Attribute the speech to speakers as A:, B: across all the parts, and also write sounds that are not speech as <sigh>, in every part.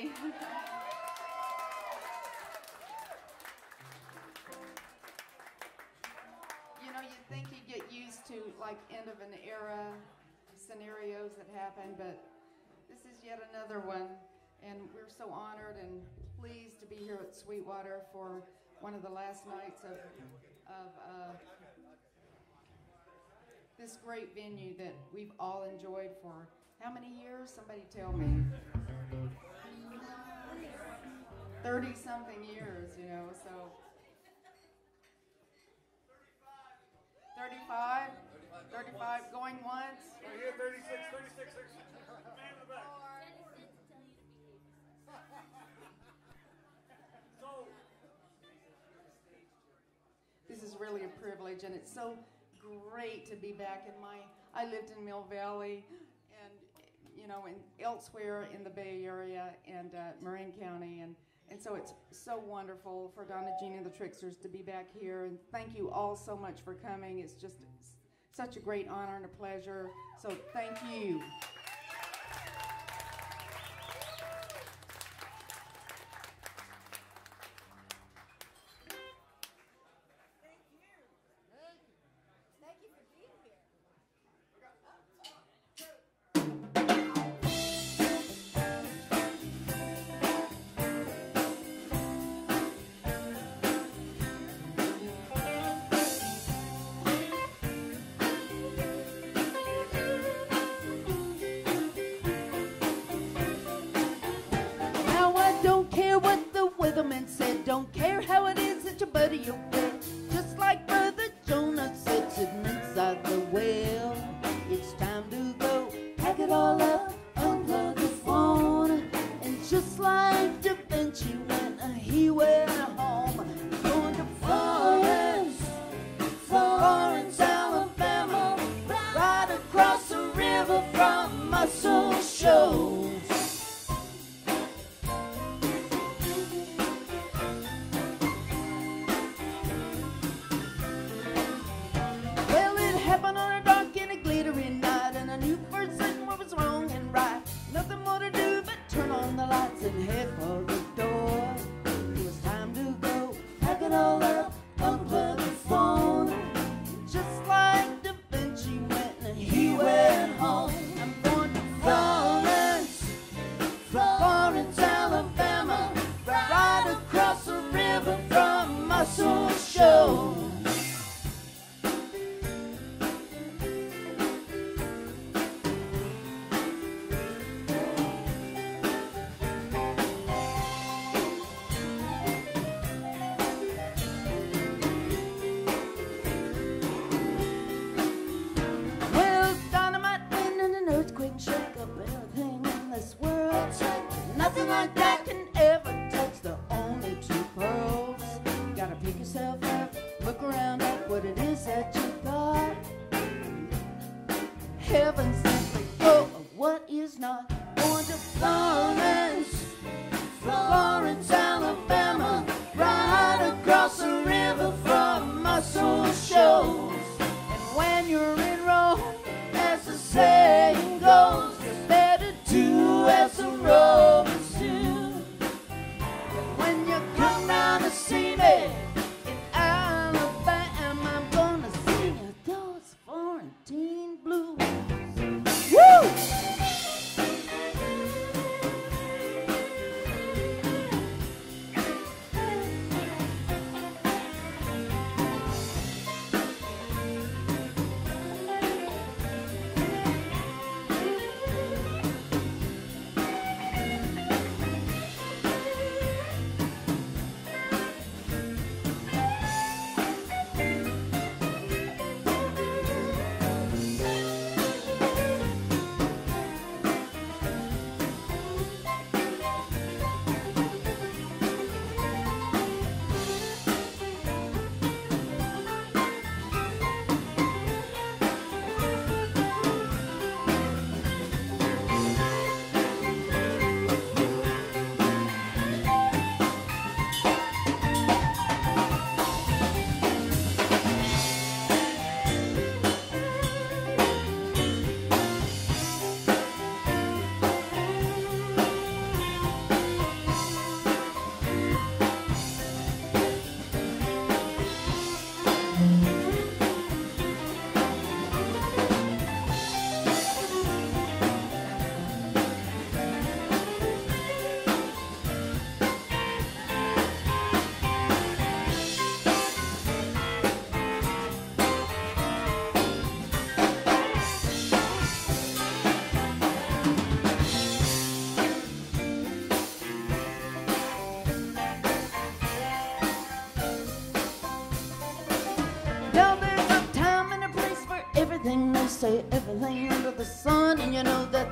A: you know, you'd think you'd get used to like end of an era scenarios that happen, but this is yet another one. And we're so honored and pleased to be here at Sweetwater for one of the last nights of, of uh, this great venue that we've all enjoyed for how many years? Somebody tell me. 30 something years, you know, so. 35? 35 going once?
B: Right here, 36, 36, 36. Man in the back. <laughs> So,
A: This is really a privilege, and it's so great to be back in my. I lived in Mill Valley, and you know, and elsewhere in the Bay Area and uh, Marin County, and and so it's so wonderful for Donna Jean and the Tricksters to be back here. And thank you all so much for coming. It's just such a great honor and a pleasure. So thank you.
C: Just like Brother Jonah sitting inside the well. It's time to go, pack it all up, unplug the phone. And just like Da Vinci when he went laying under the sun, and you know that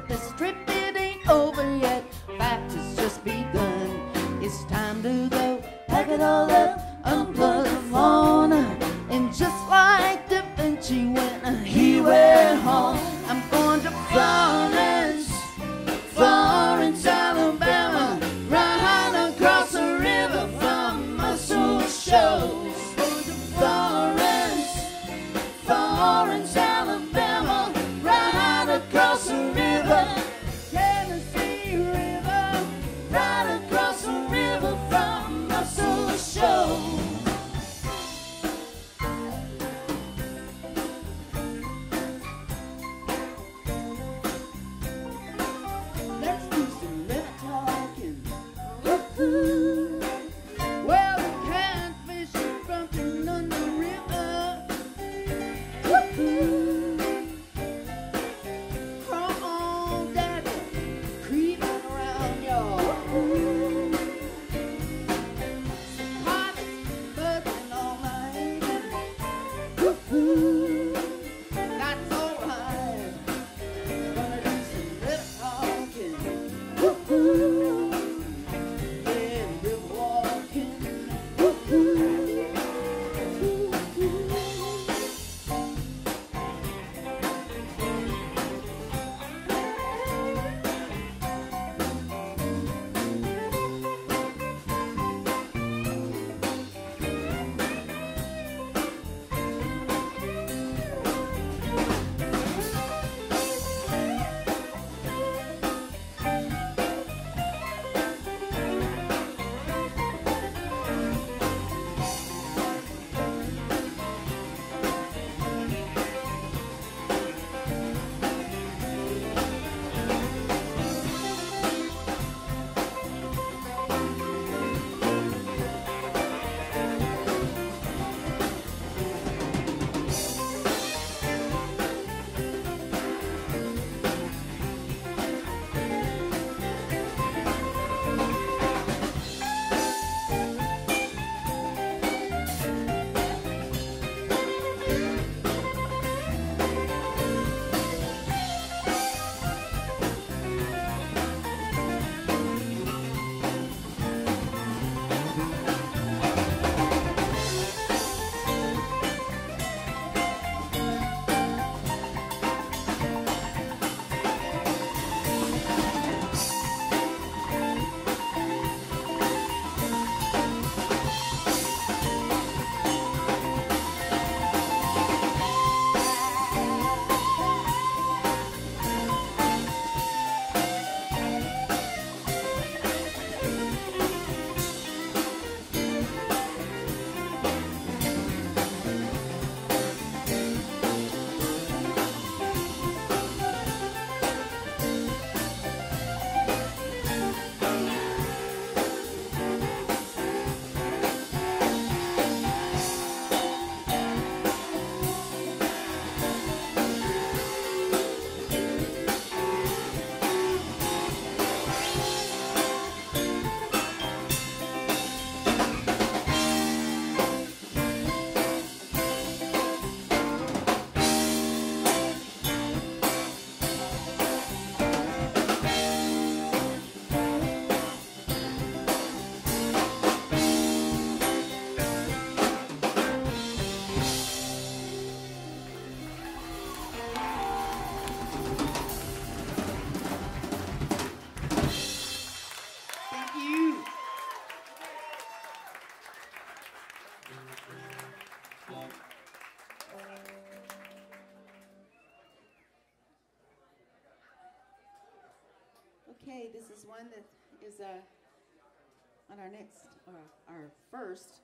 C: one that is uh, on our next, uh, our first,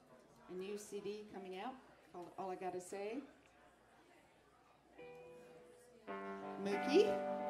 C: a new CD coming out called All I Gotta Say. Mookie.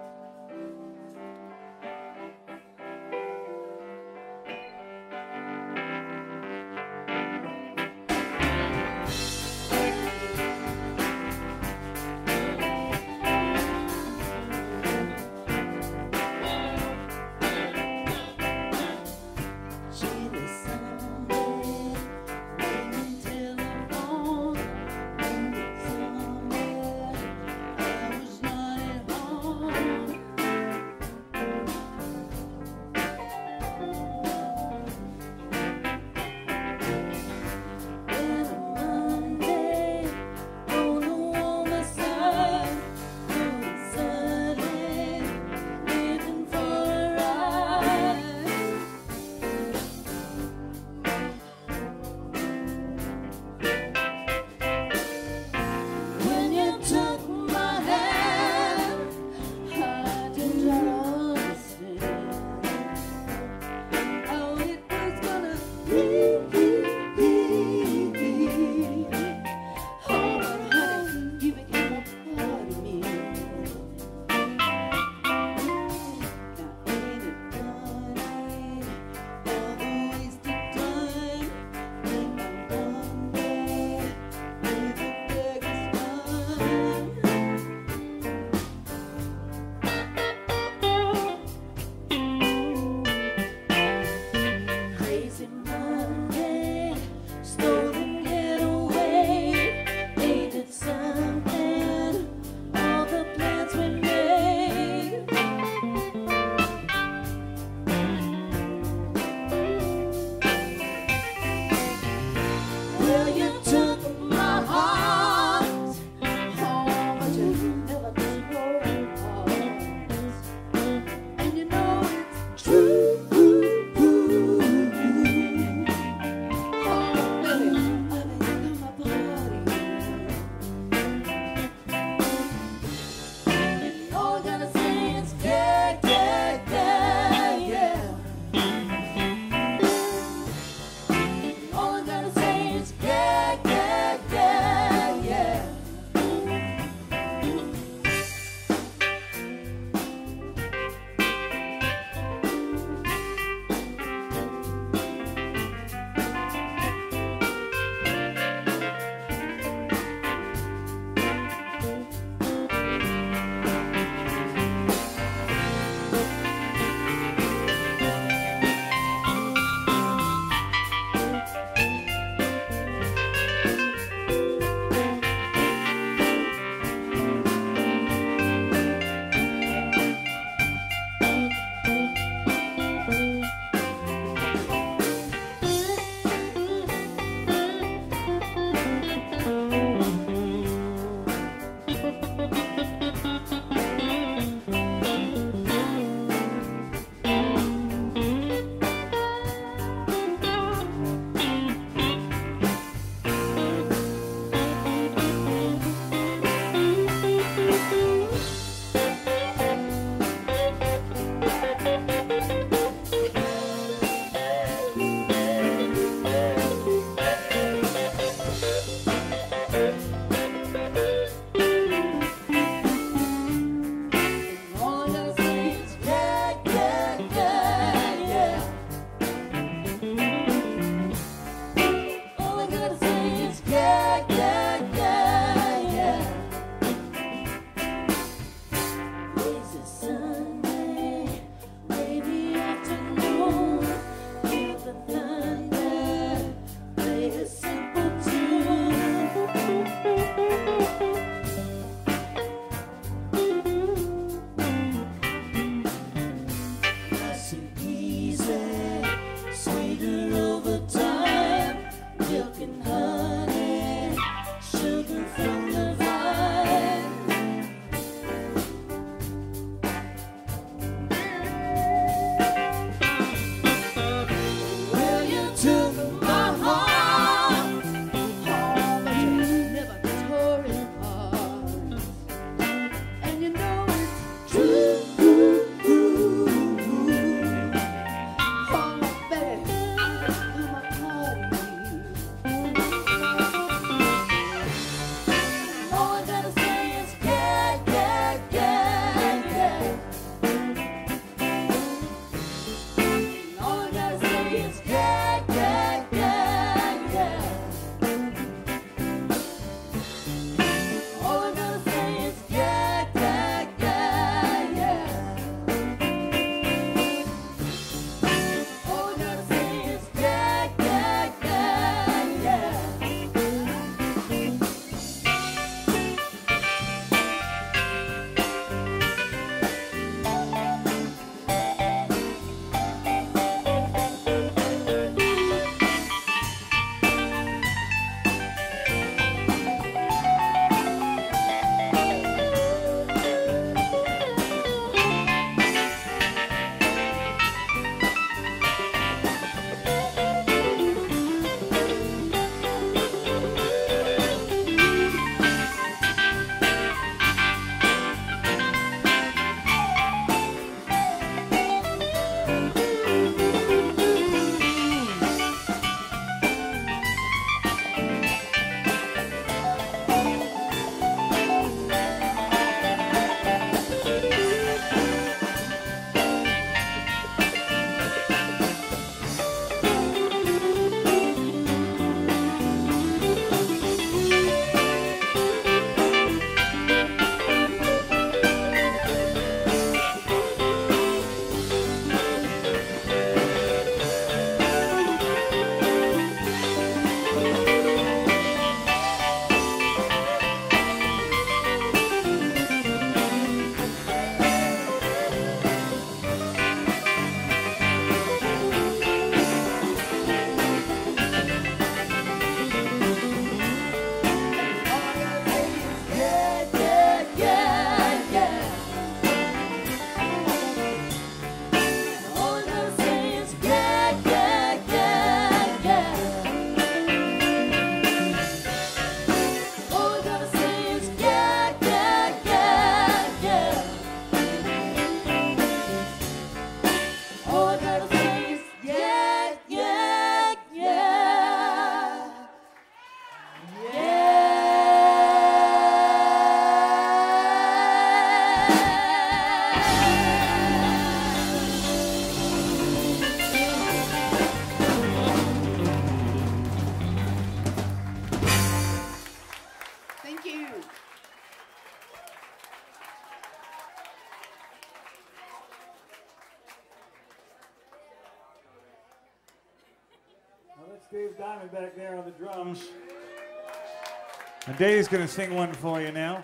D: And Dave's going to sing one for you now.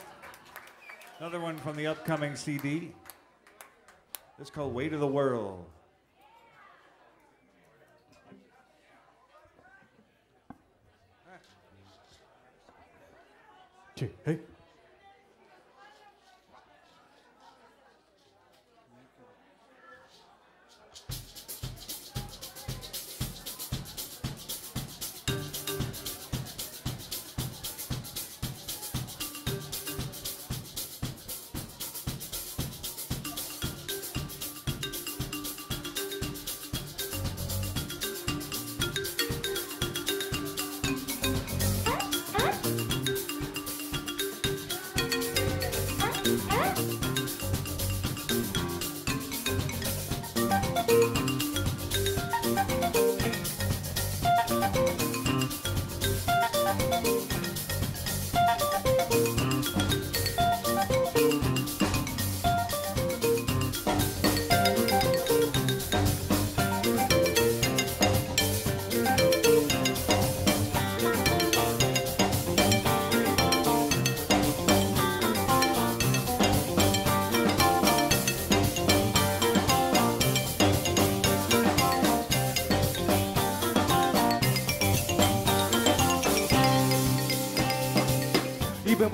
D: Another one from the upcoming CD. It's called Weight of the World. Two,
E: Hey.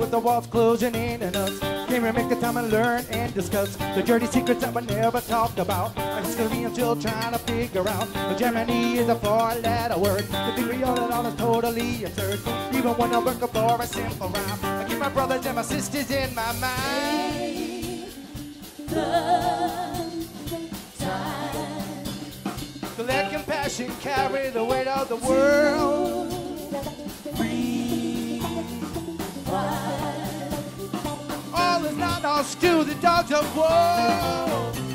E: With the walls closing in on us, came here make the time and learn and discuss the dirty secrets that were never talked about. I'm still trying to figure out. But Germany is a four-letter word. The theory thing we all is totally absurd. Even when I work for a simple rhyme, I keep my brothers and my sisters in my mind. Let compassion carry the weight of the world. All not to the dogs of war.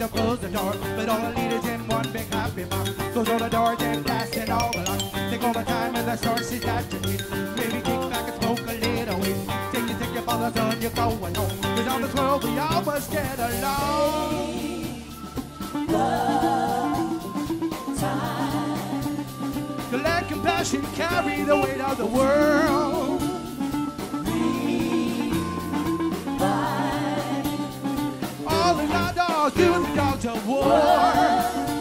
E: To close the door. But all the leaders in one big happy mouth. Close all the doors and blasting all the locks. Take all the time and the sources that you need. Maybe kick back and smoke a little weed. Take your take your father's son, you're going. Cause on this world we all must get along. Love, To let compassion carry the weight of the world. Dogs do the dogs of war.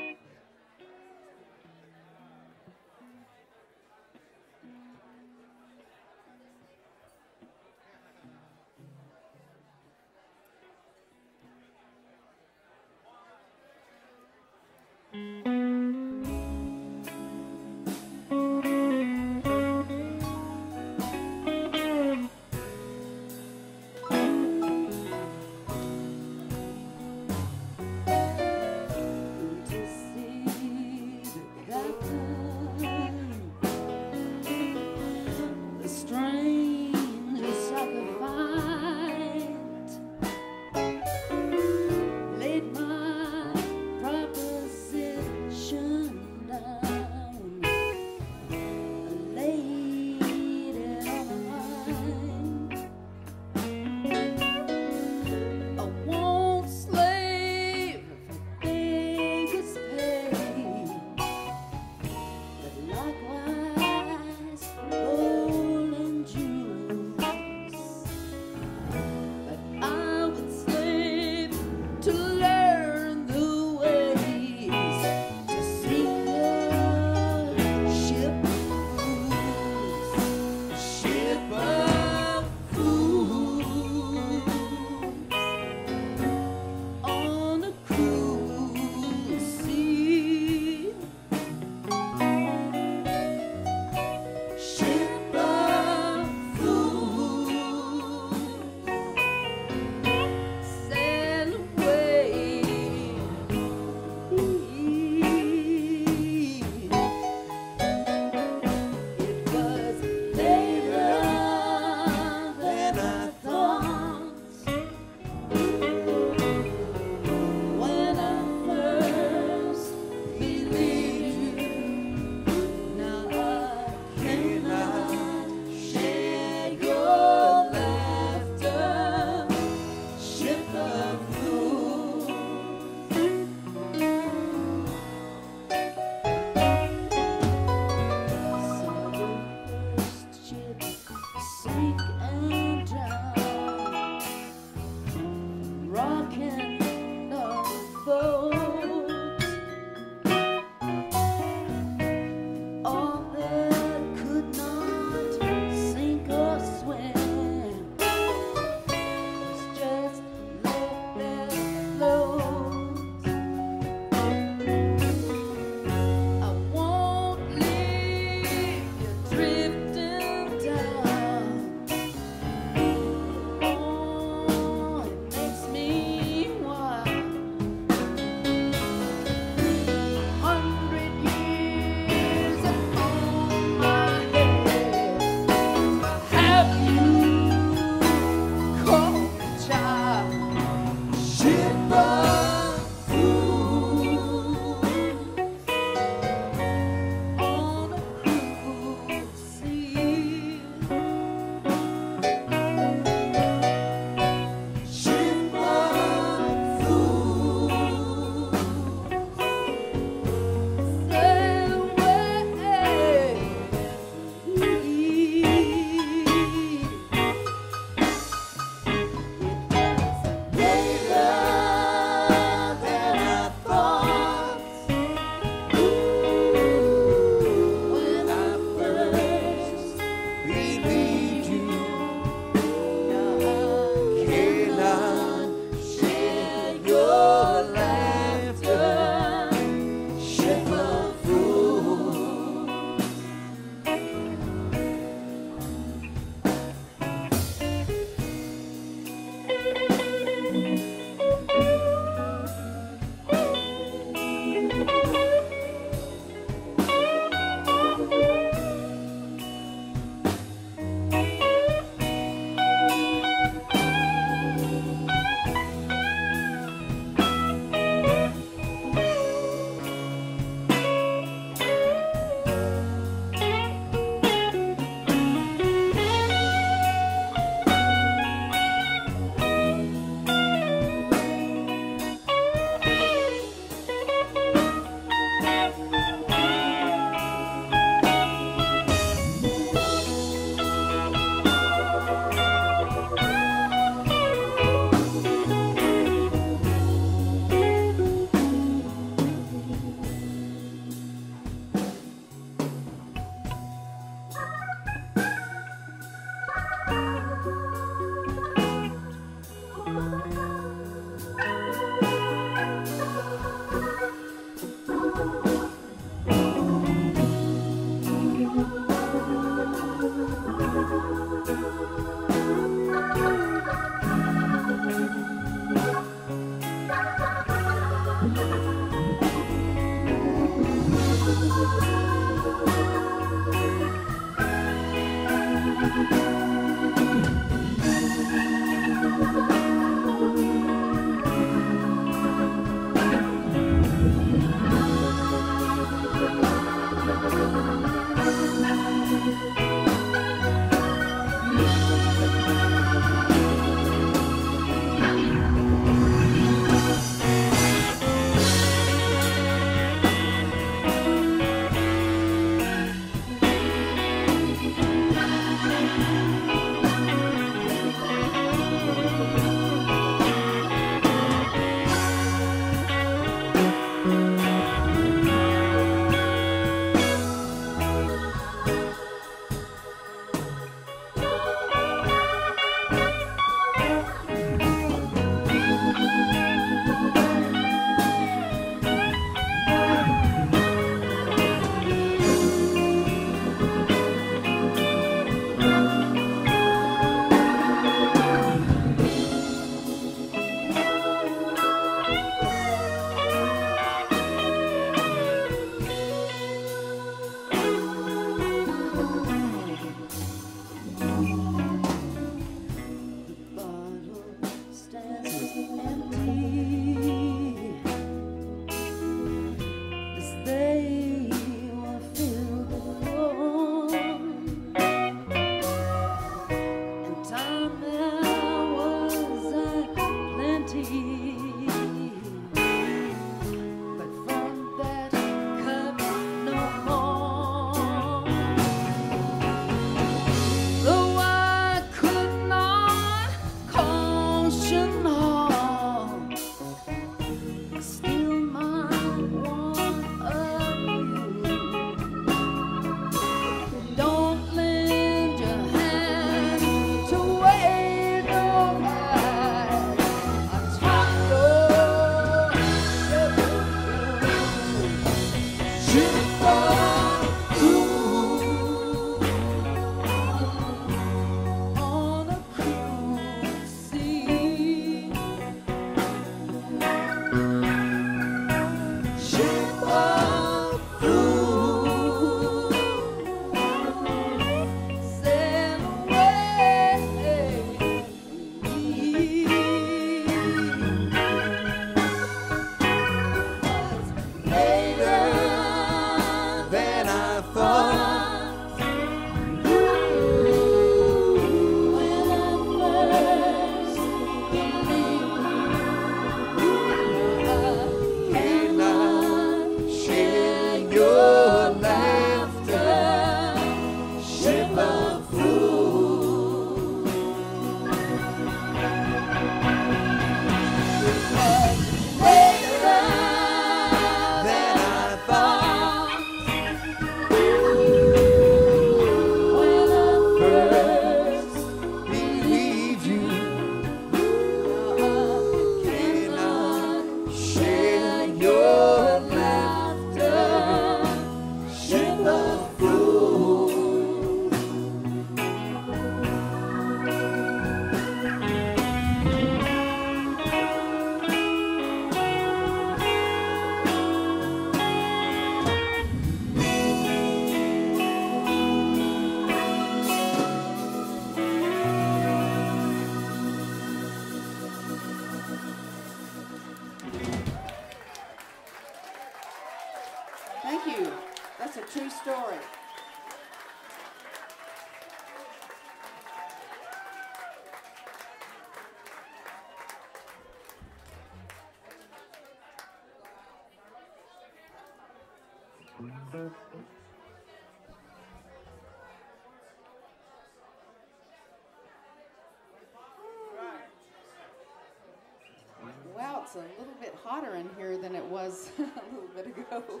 C: a little bit hotter in here than it was <laughs> a little bit ago.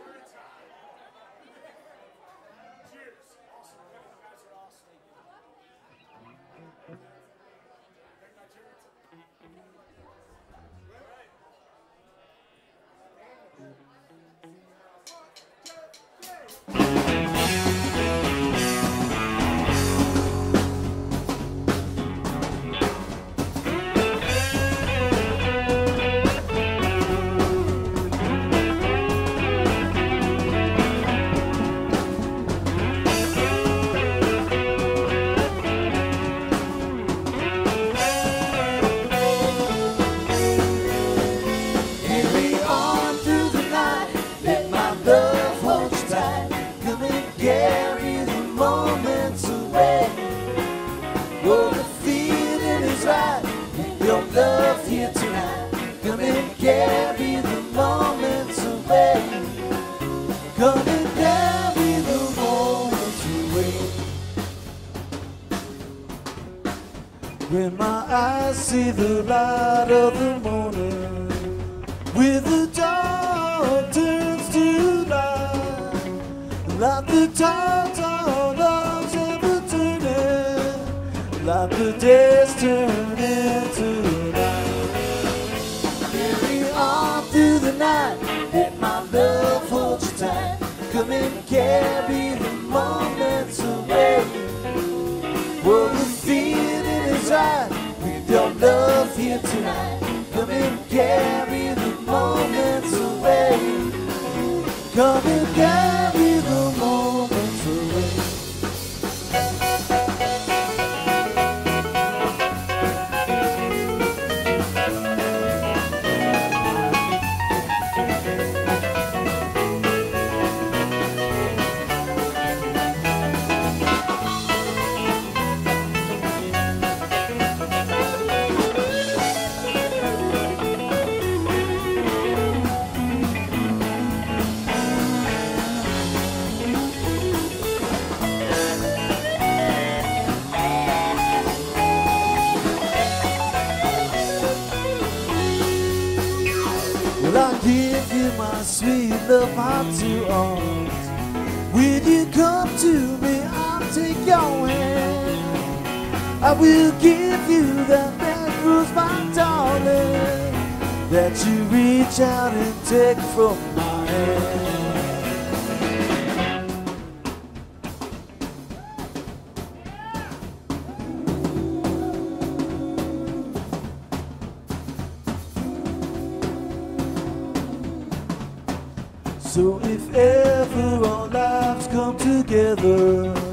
D: So if ever our lives come together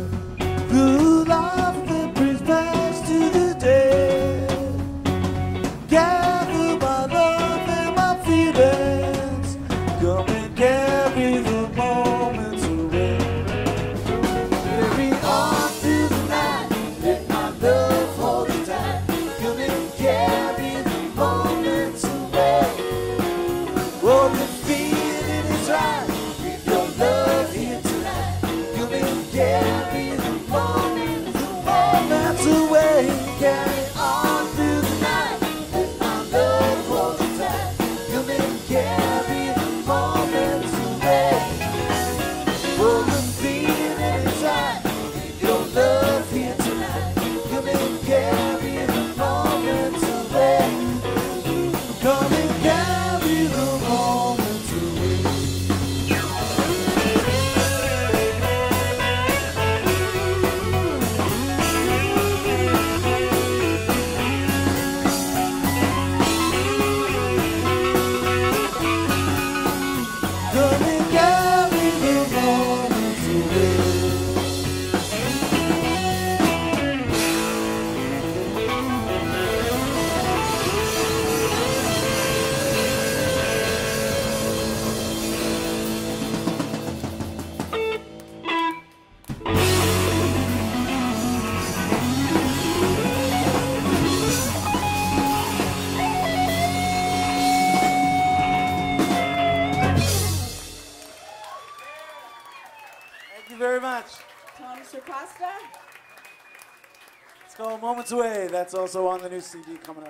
F: Called That's also on the new CD coming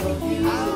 D: I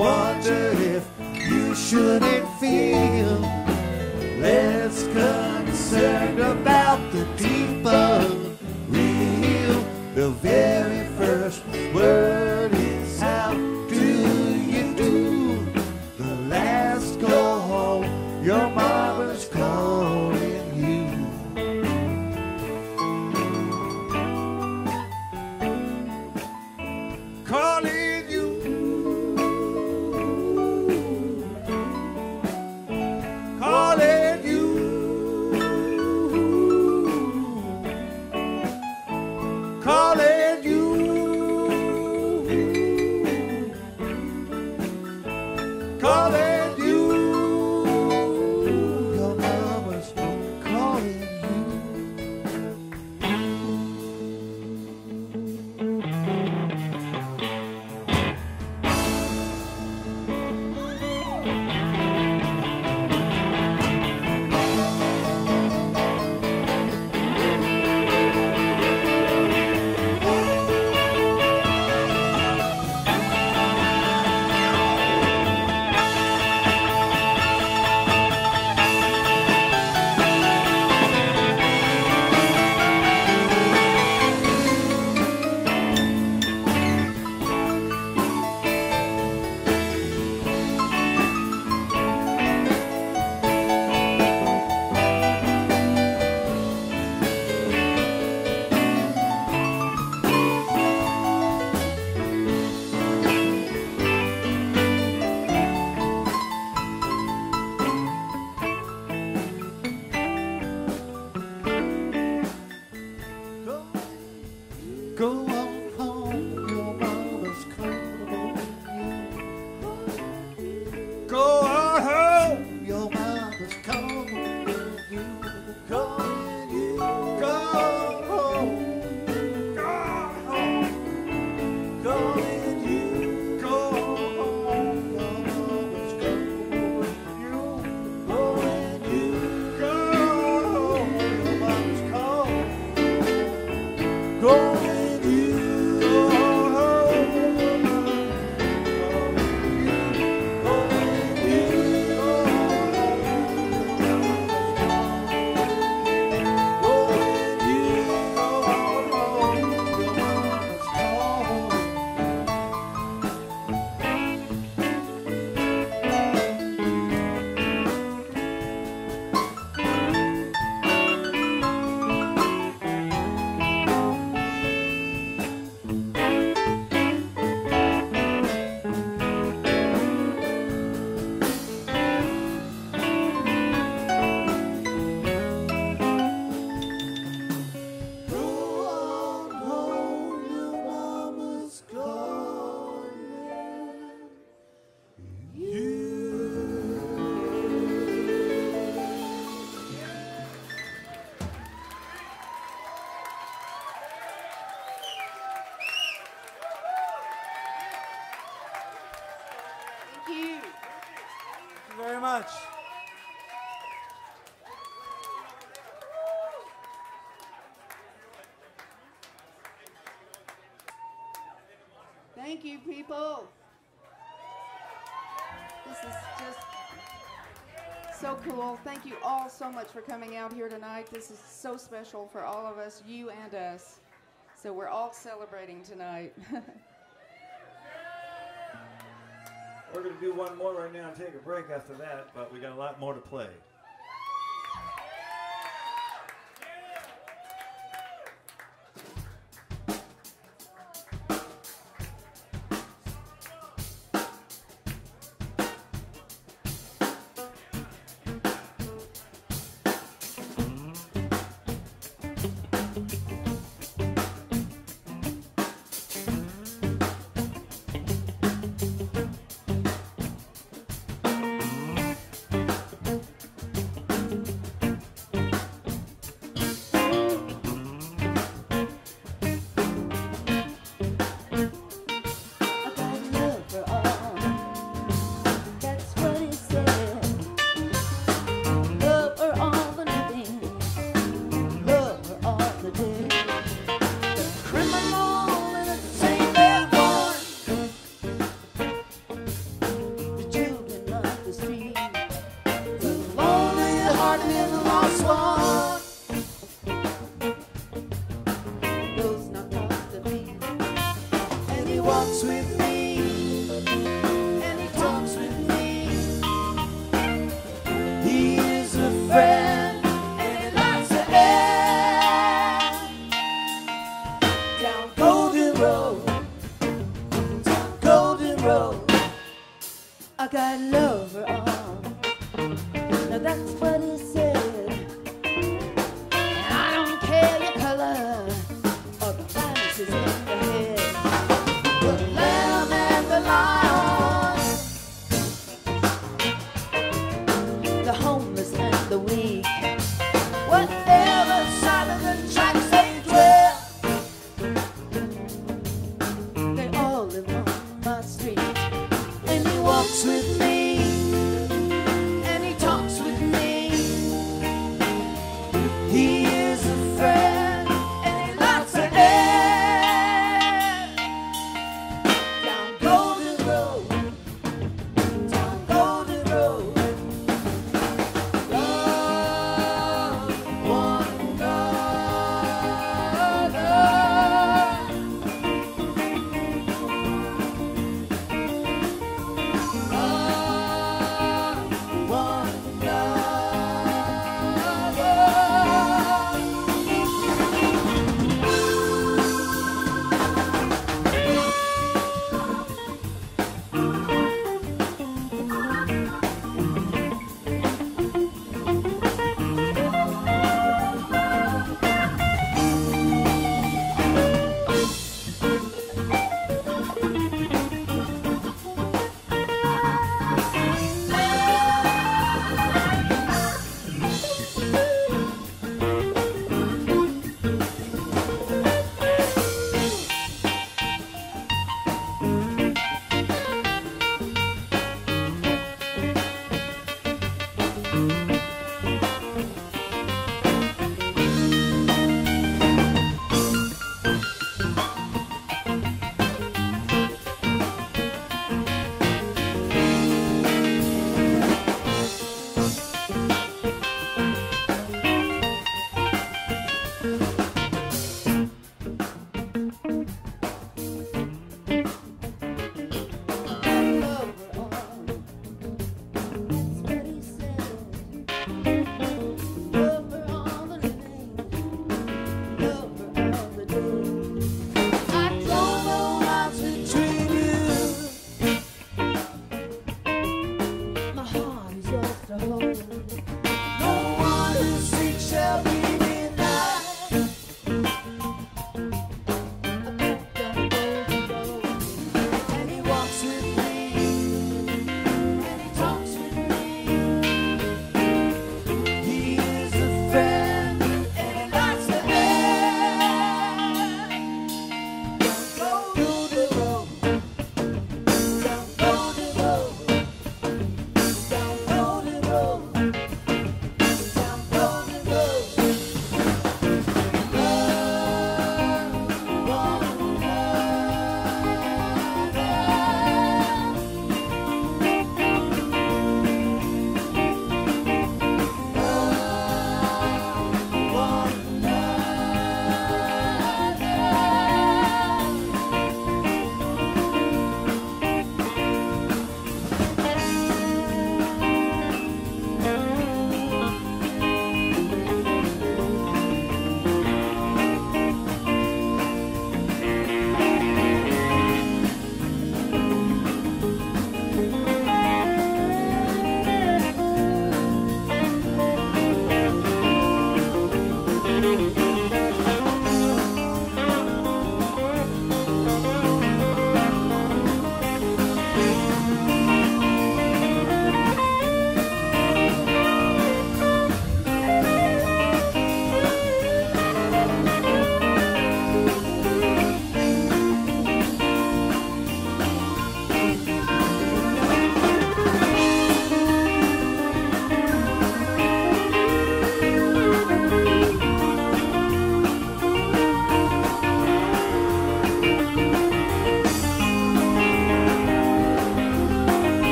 D: wonder if you shouldn't feel
A: Thank you, people. This is just so cool. Thank you all so much for coming out here tonight. This is so special for all of us, you and us. So we're all celebrating tonight. <laughs>
C: we're going to do one more right now and take a break after that, but we got a lot more to play.